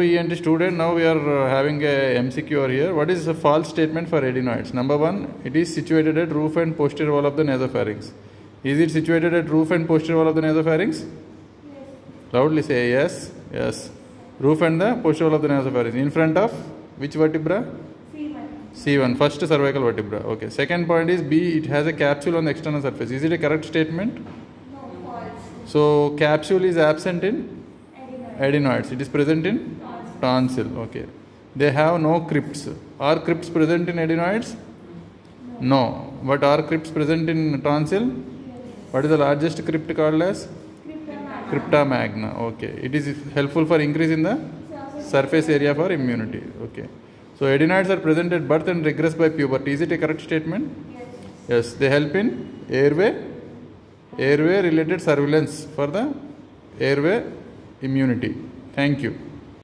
ENT student, now we are uh, having a MCQ over here. What is a false statement for adenoids? Number one, it is situated at roof and posterior wall of the nasopharynx. Is it situated at roof and posterior wall of the nasopharynx? Loudly say yes, yes. Roof and the posterior wall of the nasopharynx. In front of which vertebra? C1, C1, first cervical vertebra. Okay. Second point is B, it has a capsule on the external surface. Is it a correct statement? No. false. So, capsule is absent in adenoids. It is present in tonsil. Okay. They have no crypts. Are crypts present in adenoids? No. But are crypts present in tonsil? What is the largest crypt called as? Crypta magna. Okay. It is helpful for increase in the surface area for immunity. Okay. So adenoids are present at birth and regress by puberty. Is it a correct statement? Yes. Yes. They help in airway, airway related surveillance for the airway immunity. Thank you.